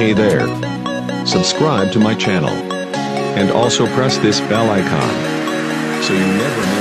Hey there. Subscribe to my channel. And also press this bell icon. So you never miss